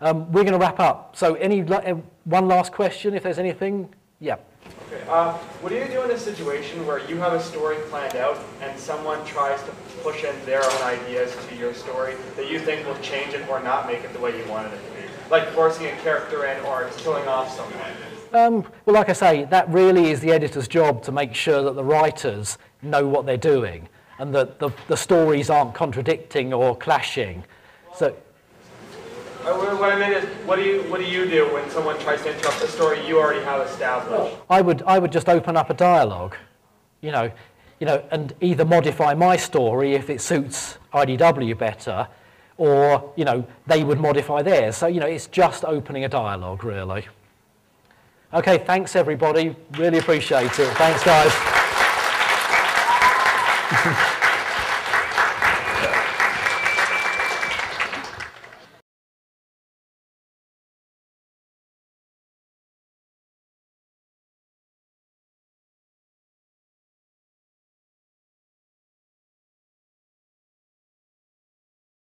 Um, we're going to wrap up. So any uh, one last question, if there's anything? Yeah. Okay. Uh, what do you do in a situation where you have a story planned out and someone tries to push in their own ideas to your story that you think will change it or not make it the way you wanted it to be? Like forcing a character in or killing off someone? Um, well, like I say, that really is the editor's job to make sure that the writers know what they're doing and that the, the stories aren't contradicting or clashing. So, what I mean is, what do you what do you do when someone tries to interrupt a story you already have established? I would I would just open up a dialogue, you know, you know, and either modify my story if it suits IDW better, or you know they would modify theirs. So you know it's just opening a dialogue really. Okay, thanks everybody. Really appreciate it. Thanks guys.